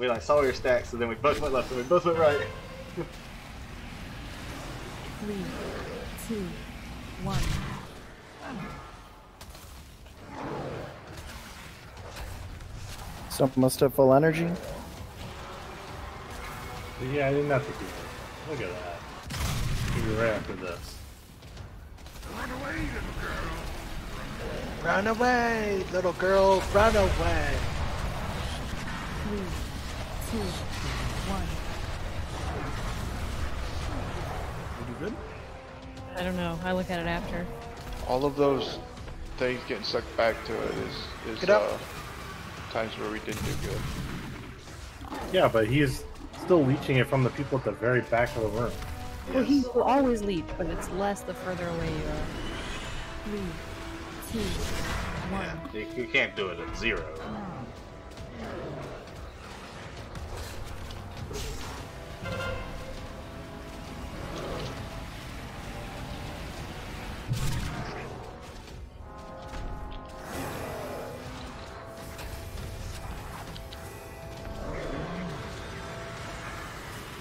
We like saw your stacks, and then we both went left, and we both went right. Three, two, one. So must have full energy. Yeah, I didn't have to do that. Look at that. We'll be right after this. Run away, little girl. Run away, little girl, run away. Three, two, one. You do good? I don't know. I look at it after. All of those things getting sucked back to it is is Get up. uh, times where we didn't do good. Yeah, but he is still leeching it from the people at the very back of the room. Well, he will always leech, but it's less the further away you are. Three, two, one. You, you can't do it at zero.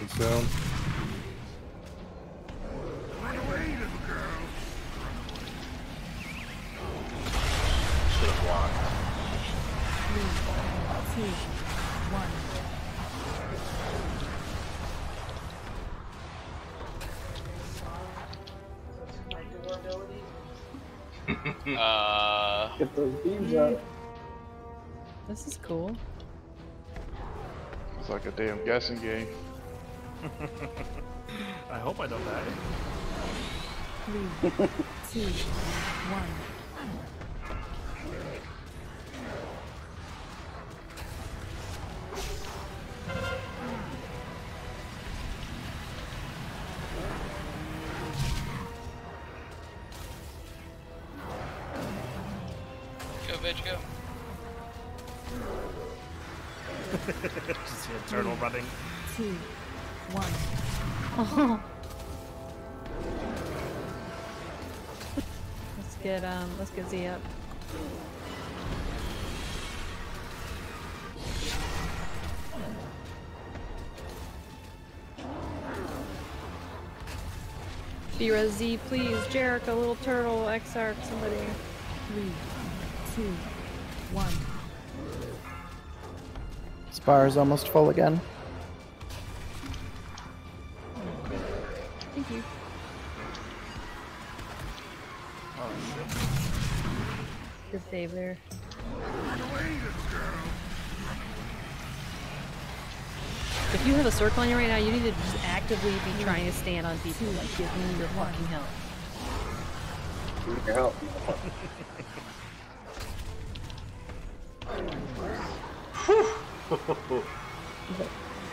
Too soon. Should have blocked. Three, two, one. Uh, Get those beams up. This is cool. It's like a damn guessing game. I hope I don't die. Three, two, one. go, go. Just see a turtle running. Two, one. Oh. Let's get um. Let's get Z up. Fira Z, please. Jerrickah, little turtle, Exarch, somebody. Three, two, one. Spire is almost full again. Thank you. Oh shit. Good save there. If you have a circle on you right now, you need to just actively be trying to stand on people. Like, give me your fucking help. Need your help.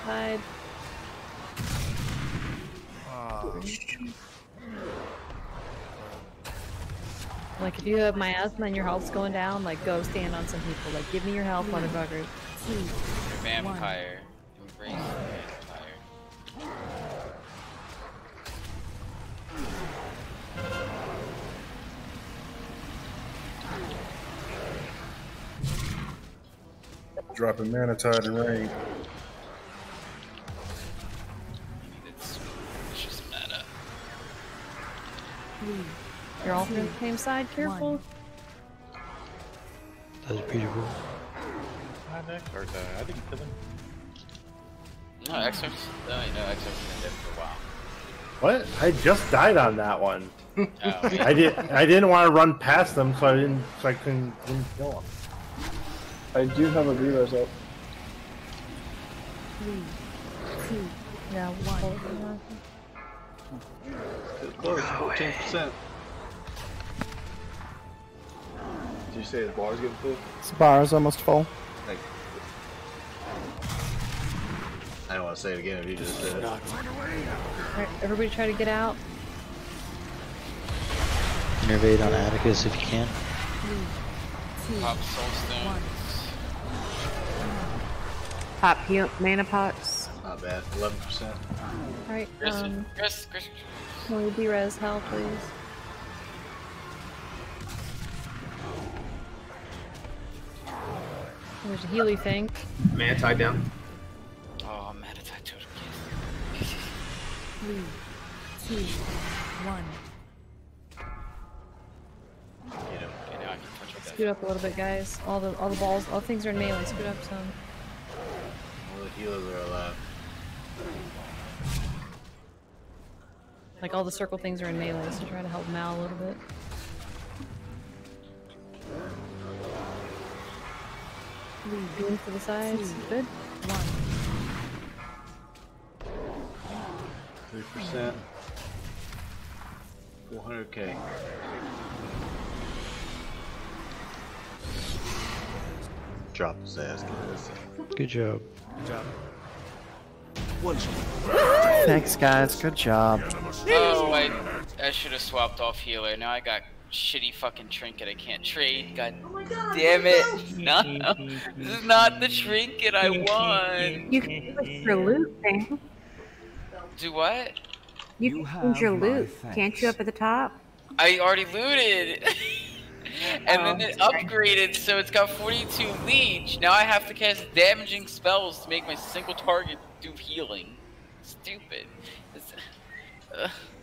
Hide. Like, if you have miasma and your health's going down, like, go stand on some people. Like, give me your health, motherfuckers. Two, Vampire. Embrace the vampire. Dropping mana tide and rain. You're all from the same side. Careful. That's beautiful. Hi, Nick. Or, uh, I didn't kill him. No, Exorcist. No, no, Exorcist been dead for a while. What? I just died on that one. Oh, I did. I didn't want to run past them, so I didn't. So I couldn't, couldn't kill them. I do have a Rero's up. three, two, Yeah, one close, fourteen percent. Did you say the bar is getting full? The bar is almost full. Like, I don't want to say it again if you just said it. Right, everybody try to get out. Innervate on Atikus if you can. Three, two, Pop soul stones. Pop mana pots. Not bad. 11%. Alright, Chris, um, Chris, Chris. can we de-res hell, please? There's a Healy thing. Mana Tide down. Oh, I'm mad at that totem Three, two, one. Get him. Okay, now I can touch with that. Scoot up a little bit, guys. All the all the balls, all things are in melee. Scoot up some. All the healers are alive. Like all the circle things are in melee, so try to help Mal a little bit. Three, Doing for the sides. Hmm. Good. one. 3%. 400k. Drop his ass, guys. Good job. Good job. Thanks, guys. Good job. Oh, I, I should have swapped off healer. Now I got shitty fucking trinket I can't trade. God damn it. No, this is not the trinket I want. You can change your loot thing. Do what? You can change your loot, can't you, up at the top? I already looted. and then oh, it Oh, sorry. upgraded, so it's got 42 leech. Now I have to cast damaging spells to make my single target do healing. Stupid.